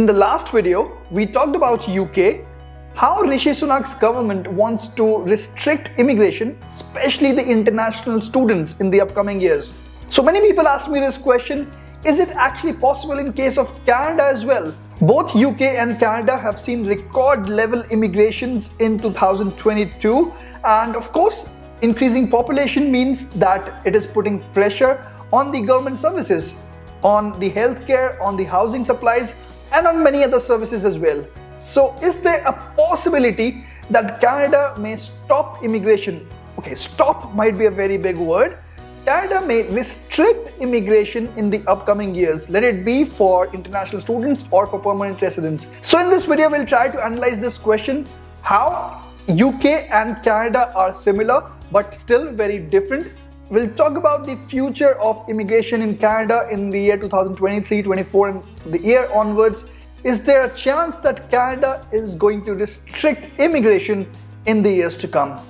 In the last video, we talked about UK, how Rishi Sunak's government wants to restrict immigration, especially the international students in the upcoming years. So many people asked me this question, is it actually possible in case of Canada as well? Both UK and Canada have seen record level immigrations in 2022 and of course increasing population means that it is putting pressure on the government services, on the healthcare, on the housing supplies and on many other services as well. So is there a possibility that Canada may stop immigration? Okay, stop might be a very big word. Canada may restrict immigration in the upcoming years, let it be for international students or for permanent residents. So in this video, we'll try to analyze this question, how UK and Canada are similar but still very different. We'll talk about the future of immigration in Canada in the year 2023-24 and the year onwards. Is there a chance that Canada is going to restrict immigration in the years to come?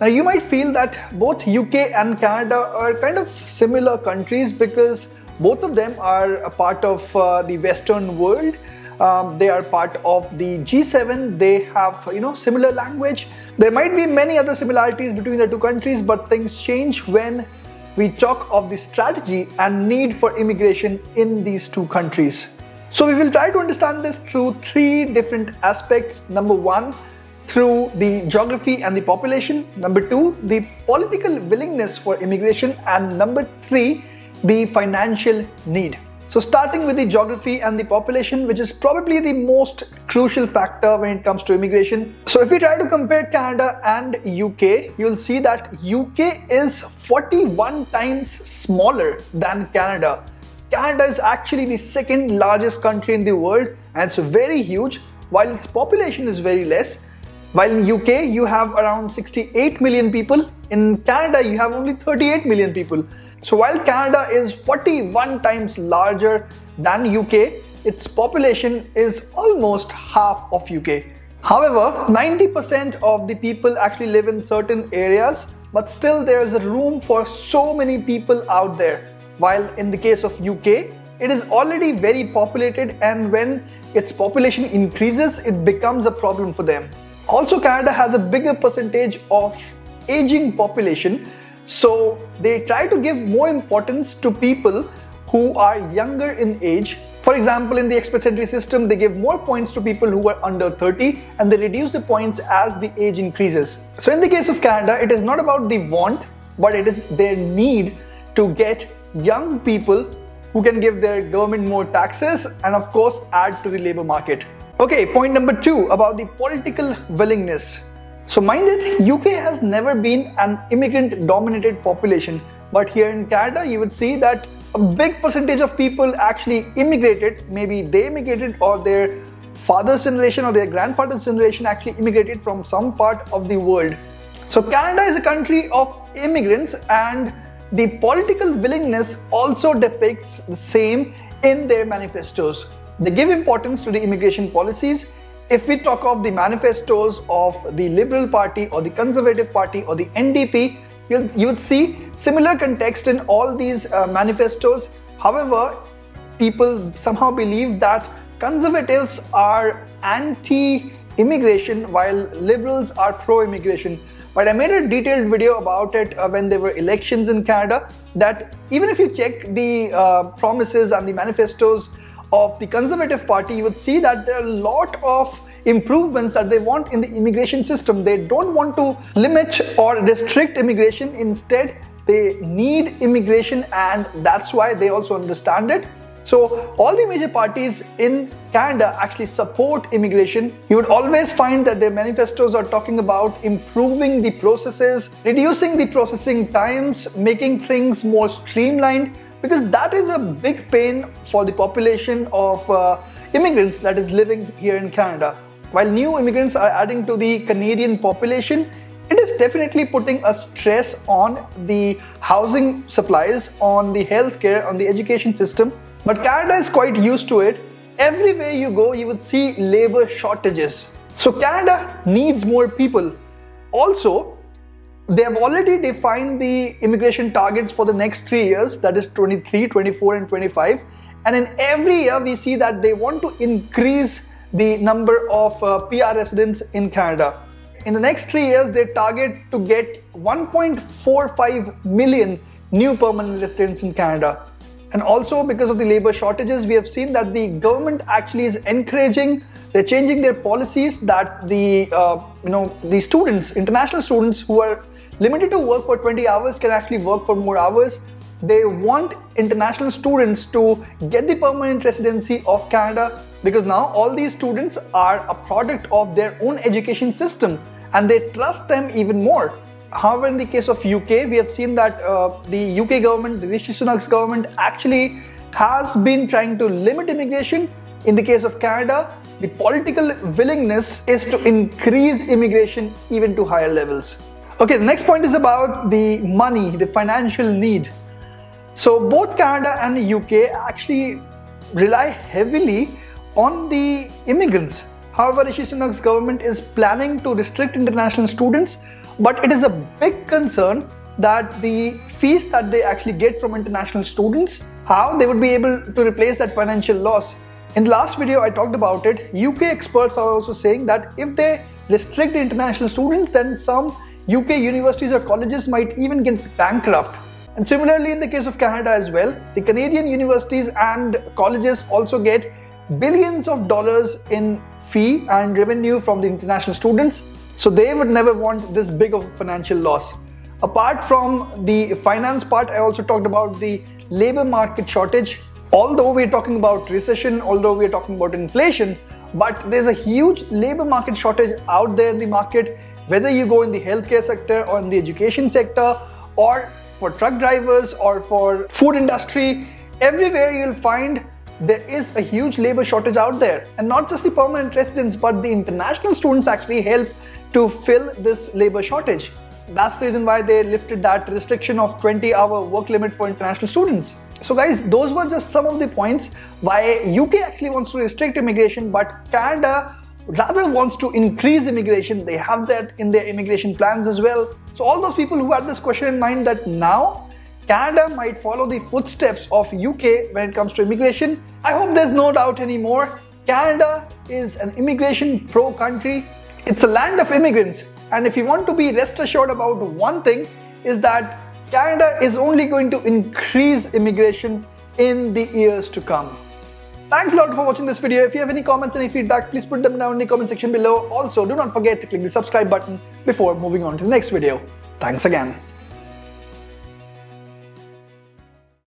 Now you might feel that both UK and Canada are kind of similar countries because both of them are a part of uh, the Western world. Um, they are part of the G7. They have you know similar language. There might be many other similarities between the two countries, but things change when we talk of the strategy and need for immigration in these two countries. So we will try to understand this through three different aspects. Number one, through the geography and the population. Number two, the political willingness for immigration. And number three, the financial need. So starting with the geography and the population, which is probably the most crucial factor when it comes to immigration. So if we try to compare Canada and UK, you'll see that UK is 41 times smaller than Canada. Canada is actually the second largest country in the world and it's very huge while its population is very less while in UK you have around 68 million people, in Canada you have only 38 million people. So while Canada is 41 times larger than UK, its population is almost half of UK. However, 90% of the people actually live in certain areas, but still there is a room for so many people out there. While in the case of UK, it is already very populated and when its population increases, it becomes a problem for them. Also, Canada has a bigger percentage of aging population, so they try to give more importance to people who are younger in age. For example, in the express entry system, they give more points to people who are under 30 and they reduce the points as the age increases. So, in the case of Canada, it is not about the want, but it is their need to get young people who can give their government more taxes and, of course, add to the labor market. Okay, point number two about the political willingness. So mind it, UK has never been an immigrant dominated population, but here in Canada you would see that a big percentage of people actually immigrated, maybe they immigrated or their father's generation or their grandfather's generation actually immigrated from some part of the world. So Canada is a country of immigrants and the political willingness also depicts the same in their manifestos. They give importance to the immigration policies. If we talk of the manifestos of the Liberal Party or the Conservative Party or the NDP, you'll, you would see similar context in all these uh, manifestos. However, people somehow believe that conservatives are anti immigration while liberals are pro immigration. But I made a detailed video about it uh, when there were elections in Canada. That even if you check the uh, promises and the manifestos of the Conservative Party, you would see that there are a lot of improvements that they want in the immigration system. They don't want to limit or restrict immigration. Instead, they need immigration and that's why they also understand it. So all the major parties in Canada actually support immigration. You would always find that their manifestos are talking about improving the processes, reducing the processing times, making things more streamlined because that is a big pain for the population of uh, immigrants that is living here in Canada. While new immigrants are adding to the Canadian population, it is definitely putting a stress on the housing supplies, on the healthcare, on the education system. But Canada is quite used to it. Everywhere you go, you would see labor shortages. So Canada needs more people. Also, they have already defined the immigration targets for the next three years, that is 23, 24, and 25. And in every year, we see that they want to increase the number of uh, PR residents in Canada. In the next three years, they target to get 1.45 million new permanent residents in Canada. And also because of the labor shortages, we have seen that the government actually is encouraging, they're changing their policies that the, uh, you know, the students, international students who are limited to work for 20 hours can actually work for more hours. They want international students to get the permanent residency of Canada because now all these students are a product of their own education system and they trust them even more. However, in the case of UK, we have seen that uh, the UK government, the Rishi Sunak's government, actually has been trying to limit immigration. In the case of Canada, the political willingness is to increase immigration even to higher levels. Okay, the next point is about the money, the financial need. So both Canada and the UK actually rely heavily on the immigrants. However, Rishi Sunak's government is planning to restrict international students but it is a big concern that the fees that they actually get from international students, how they would be able to replace that financial loss. In the last video, I talked about it. UK experts are also saying that if they restrict international students, then some UK universities or colleges might even get bankrupt. And similarly, in the case of Canada as well, the Canadian universities and colleges also get billions of dollars in fee and revenue from the international students. So they would never want this big of a financial loss. Apart from the finance part, I also talked about the labor market shortage. Although we're talking about recession, although we're talking about inflation, but there's a huge labor market shortage out there in the market, whether you go in the healthcare sector or in the education sector or for truck drivers or for food industry, everywhere you'll find there is a huge labor shortage out there. And not just the permanent residents, but the international students actually help to fill this labor shortage. That's the reason why they lifted that restriction of 20 hour work limit for international students. So guys, those were just some of the points why UK actually wants to restrict immigration, but Canada rather wants to increase immigration. They have that in their immigration plans as well. So all those people who had this question in mind that now Canada might follow the footsteps of UK when it comes to immigration. I hope there's no doubt anymore. Canada is an immigration pro country it's a land of immigrants, and if you want to be rest assured about one thing, is that Canada is only going to increase immigration in the years to come. Thanks a lot for watching this video. If you have any comments, any feedback, please put them down in the comment section below. Also, do not forget to click the subscribe button before moving on to the next video. Thanks again.